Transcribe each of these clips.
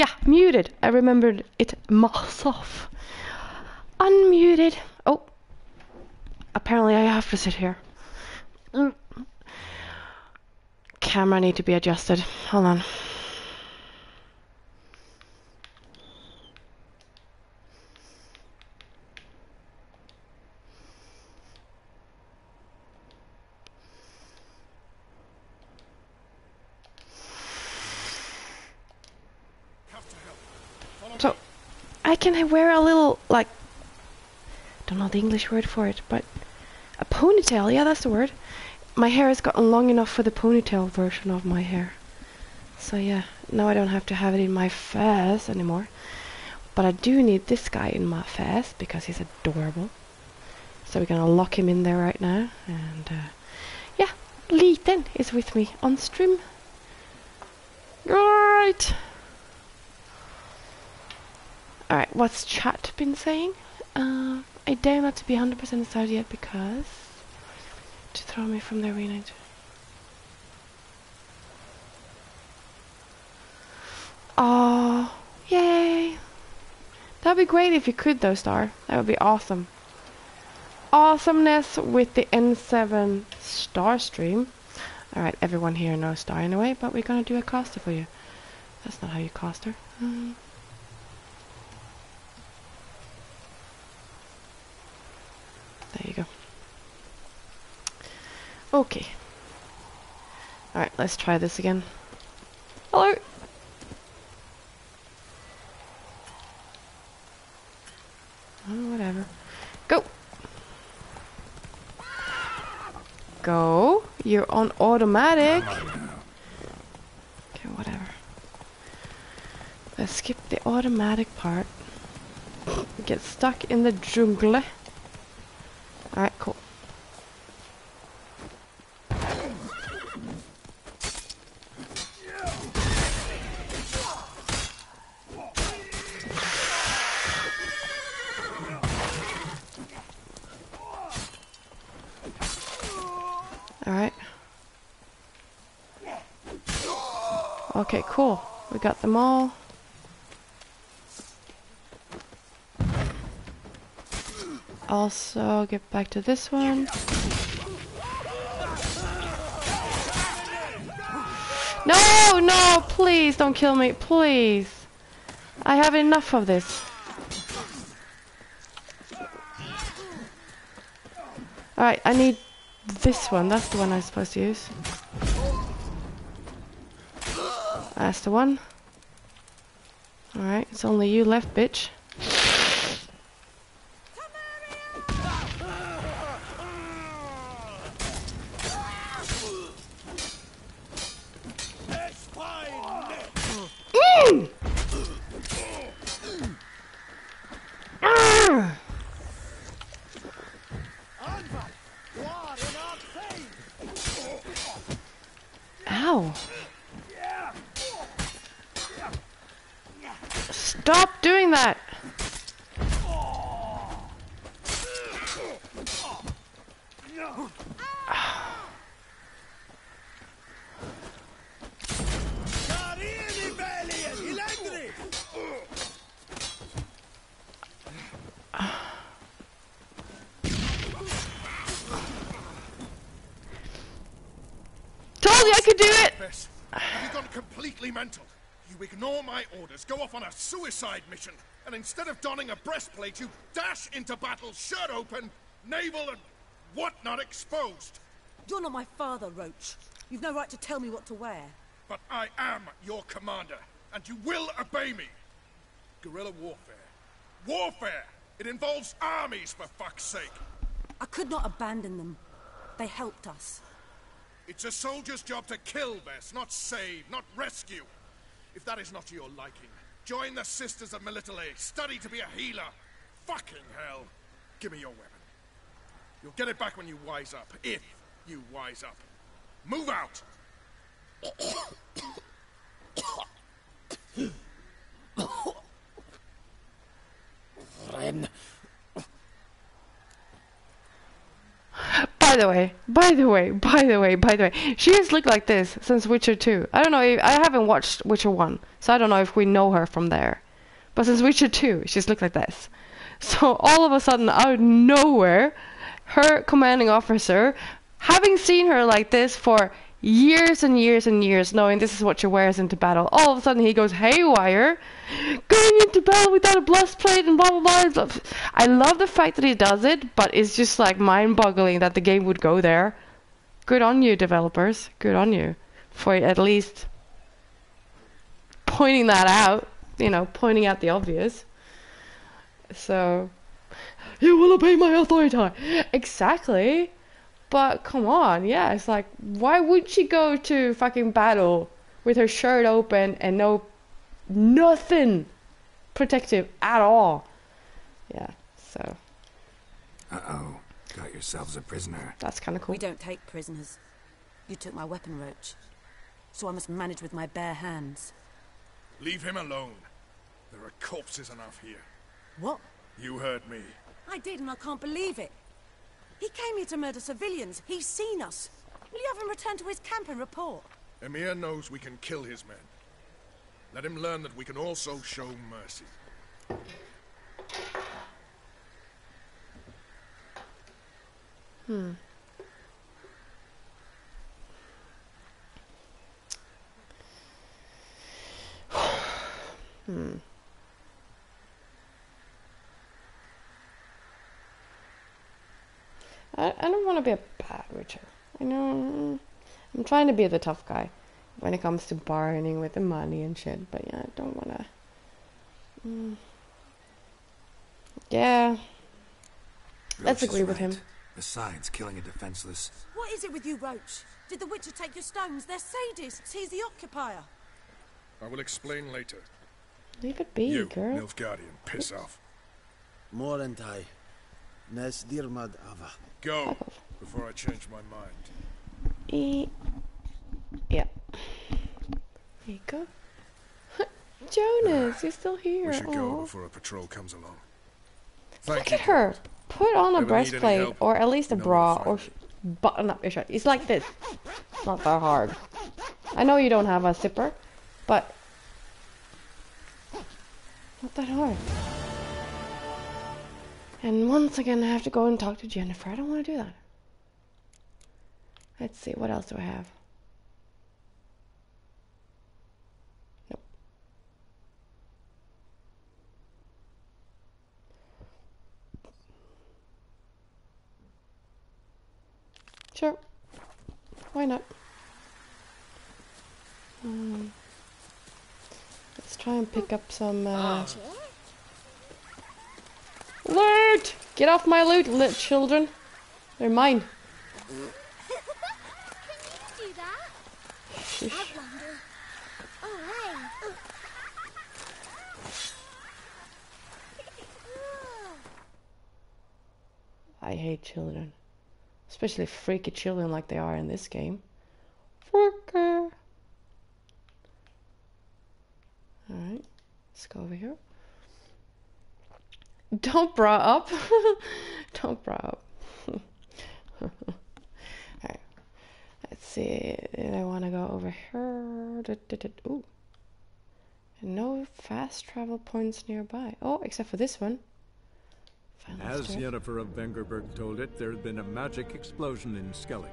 Yeah, muted. I remembered it myself. Unmuted. Oh. Apparently I have to sit here. Mm. Camera need to be adjusted. Hold on. So, I can wear a little, like, don't know the English word for it, but a ponytail, yeah, that's the word. My hair has gotten long enough for the ponytail version of my hair. So yeah, now I don't have to have it in my face anymore. But I do need this guy in my face because he's adorable. So we're gonna lock him in there right now. And uh, yeah, Liten is with me on stream. Alright. Alright, what's chat been saying? Uh, I dare not to be 100% decided yet because... To throw me from the arena. Oh, yay! That'd be great if you could though, Star. That would be awesome. Awesomeness with the N7 Star stream. Alright, everyone here knows Star anyway, but we're gonna do a caster for you. That's not how you caster. Mm. There you go. Okay. Alright, let's try this again. Hello! Oh, whatever. Go! Go. You're on automatic. Okay, whatever. Let's skip the automatic part. Get stuck in the jungle. Alright, cool. Alright. Okay, cool. We got them all. Also, get back to this one. No, no, please don't kill me, please. I have enough of this. Alright, I need this one. That's the one I'm supposed to use. That's the one. Alright, it's only you left, bitch. Stop doing that! Told you I could do it! Have you gone completely mental? You ignore my orders, go off on a suicide mission, and instead of donning a breastplate, you dash into battle shirt open, navel and whatnot exposed. You're not my father, Roche. You've no right to tell me what to wear. But I am your commander, and you will obey me. Guerrilla warfare. Warfare! It involves armies, for fuck's sake. I could not abandon them. They helped us. It's a soldier's job to kill, Ves, not save, not rescue. If that is not to your liking, join the Sisters of Melitele. Study to be a healer. Fucking hell. Give me your weapon. You'll get it back when you wise up. If you wise up. Move out! By the way, by the way, by the way, by the way, she has looked like this since Witcher 2. I don't know, if, I haven't watched Witcher 1, so I don't know if we know her from there. But since Witcher 2, she's looked like this. So all of a sudden, out of nowhere, her commanding officer, having seen her like this for years and years and years, knowing this is what she wears into battle, all of a sudden he goes haywire, going into battle without a breastplate and blah blah blah. I love the fact that he does it, but it's just like mind-boggling that the game would go there. Good on you, developers. Good on you for at least pointing that out. You know, pointing out the obvious. So, you will obey my authority. Exactly. But come on, yeah, it's like, why would she go to fucking battle with her shirt open and no, nothing protective at all? Yeah, so Uh-oh. Got yourselves a prisoner. that's kind of cool. We don't take prisoners. You took my weapon, Roche. So I must manage with my bare hands. Leave him alone. There are corpses enough here. What? You heard me. I did, and I can't believe it. He came here to murder civilians. He's seen us. Will you have him return to his camp and report? Emhyr knows we can kill his men. Let him learn that we can also show mercy. I, I don't want to be a bad Witcher. I know I'm trying to be the tough guy when it comes to bargaining with the money and shit, but yeah, I don't want to. Mm. Yeah, Let's agree with him. Besides, killing a defenseless... What is it with you, Roche? Did the Witcher take your stones? They're sadists. He's the occupier. I will explain later. leave it be, you, girl. Nilfgaardian, piss off. Morentai. Nes dirmad ava. Go, before I change my mind. E- yeah. Go. Jonas, you're still here. We should go before a patrol comes along. Thank Look you, at her. Put on a Ever need any breastplate or at least a know bra or button up your shirt. It's like this. It's not that hard. I know you don't have a zipper, but not that hard. And once again, I have to go and talk to Yennefer. I don't want to do that. Let's see, what else do I have? Sure. Why not? Um, let's try and pick up some uh, loot. Get off my loot, little children. They're mine. Can you do that? Shush. I wonder. Oh, hey. I hate children, especially freaky children like they are in this game. Freaky. All right, let's go over here. Don't bra up. Don't bra up. Alright. Let's see. I want to go over here. Da, da, da. Ooh. No fast travel points nearby. Oh, except for this one. As. Yennefer of Vengerberg told it, there had been a magic explosion in Skellige.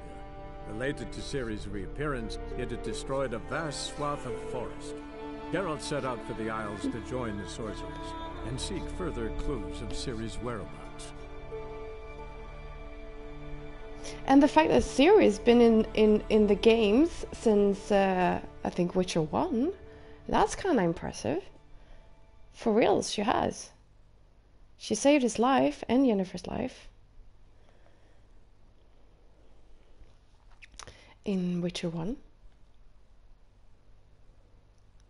Related to Ciri's reappearance, it had destroyed a vast swath of forest. Geralt set out for the Isles to join the sorcerers and seek further clues of Ciri's whereabouts. And the fact that Ciri's been in, in, in the games since, uh, I think, Witcher 1, that's kind of impressive. For reals, she has. She saved his life and Yennefer's life. In Witcher 1.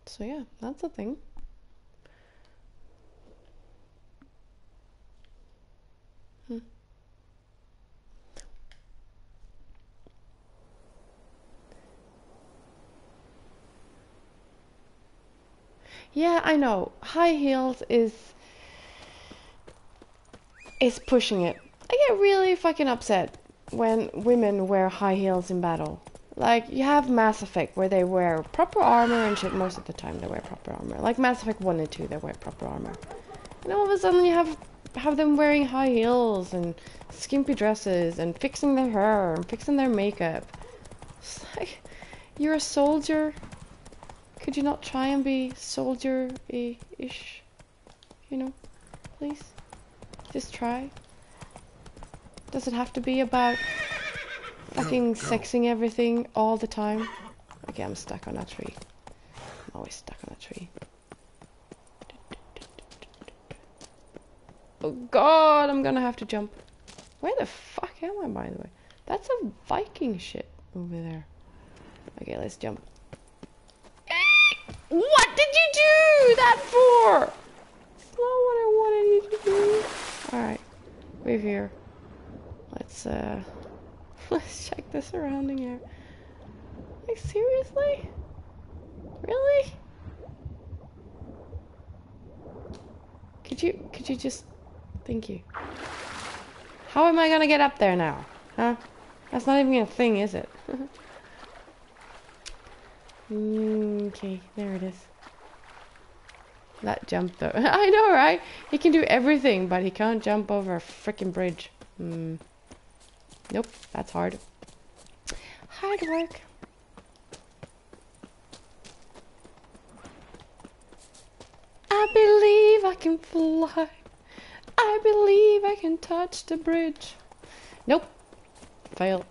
So yeah, that's a thing. Hmm. Yeah, I know. High heels is is pushing it. I get really fucking upset when women wear high heels in battle. Like you have Mass Effect where they wear proper armor and shit. Most of the time they wear proper armor. Like Mass Effect one and two, they wear proper armor. And all of a sudden you have have them wearing high heels and skimpy dresses and fixing their hair and fixing their makeup. It's like you're a soldier. Could you not try and be soldier-ish? You know, please. Just try. Does it have to be about fucking go. sexing everything all the time? Okay, I'm stuck on that tree. I'm always stuck on that tree. Oh god, I'm gonna have to jump. Where the fuck am I, by the way? That's a Viking shit over there. Okay, let's jump. What did you do that for? It's not what I wanted you to do. We're here. Let's, uh, let's check the surrounding area. Like, seriously? Really? Could you, could you just, thank you. How am I gonna get up there now? Huh? That's not even a thing, is it? Mm, okay, there it is. That jump though. I know, right? He can do everything, but he can't jump over a freaking bridge. Hmm. Nope, that's hard. Hard work. I believe I can fly. I believe I can touch the bridge. Nope. Fail.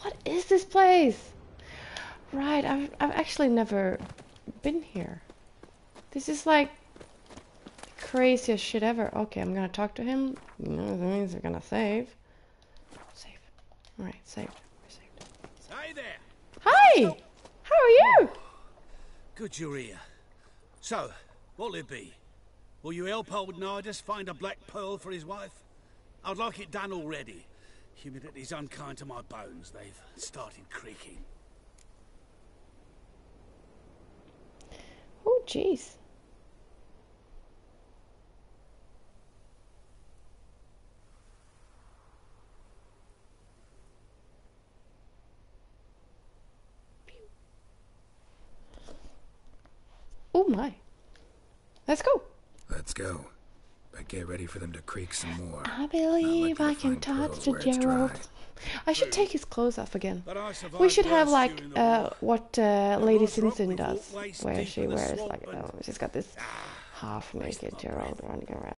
What is this place? Right, I've, I've actually never been here. This is like craziest shit ever. Okay, I'm gonna talk to him. You know, that means we're gonna save. Save. Alright, saved. We're saved. Hey there. Hi! How are you? Good you're here. So, what'll it be? Will you help old Nidus find a black pearl for his wife? I'd like it done already. Humidity's unkind to my bones. They've started creaking. Oh, jeez. Oh my. Let's go. Let's go. But get ready for them to creak some more. I believe I can find touch the Geralt. I should take his clothes off again. But I survived We should have like uh, what uh, Lady was rock Simpson does, where she wears like oh, she's got this half naked Geralt running around.